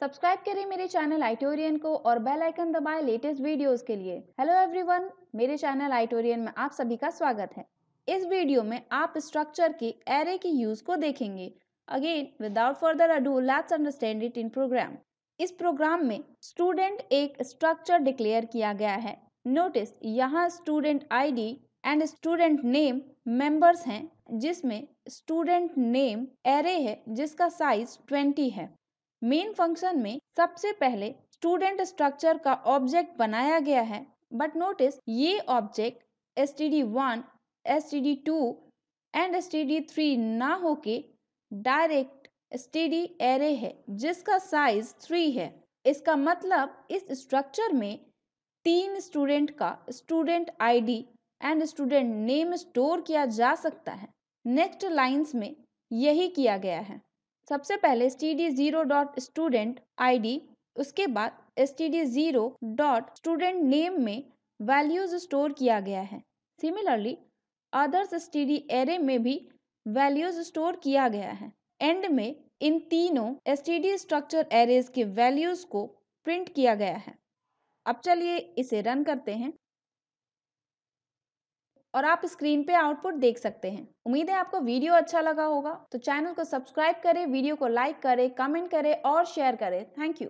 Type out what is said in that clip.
Subscribe करें मेरे channel आइटोरियन को और बेल आइकन दबाएँ लेटेस्ट वीडियोस के लिए। हेलो एवरीवन मेरे चैनल आइटोरियन में आप सभी का स्वागत है। इस वीडियो में आप स्ट्रक्चर के एरे की यूज़ को देखेंगे। Again without further ado let's understand it in program इस प्रोग्राम में स्टूडेंट एक स्ट्रक्चर डिक्लेयर किया गया है। नोटिस यहाँ student ID and student name members हैं, जिसमें स्टूडेंट नेम एरे है, जिसका साइज़ 20 है। मेन फ़ंक्शन में सबसे पहले स्टूडेंट स्ट्रक्चर का ऑब्जेक्ट बनाया गया है बट नोटिस ये object S T D one S T D two and S T D three ना होके direct S T D array है, जिसका साइज़ थ्री है। इसका मतलब इस स्ट्रक्चर में तीन स्टूडेंट का student ID and student name store किया जा सकता है। नेक्स्ट लाइंस में यही किया गया है। सबसे पहले S T D zero dot student I D उसके बाद S T D zero dot student name में वैल्यूज़ स्टोर किया गया है। Similarly others S T D array में भी वैल्यूज़ स्टोर किया गया है। एंड में इन तीनों S T D structure arrays के वैल्यूज़ को प्रिंट किया गया है। अब चलिए इसे रन करते हैं। और आप स्क्रीन पे आउटपुट देख सकते हैं। उम्मीद है आपको वीडियो अच्छा लगा होगा। तो चैनल को सब्सक्राइब करें, वीडियो को लाइक करें, कमेंट करें और शेयर करें। Thank you.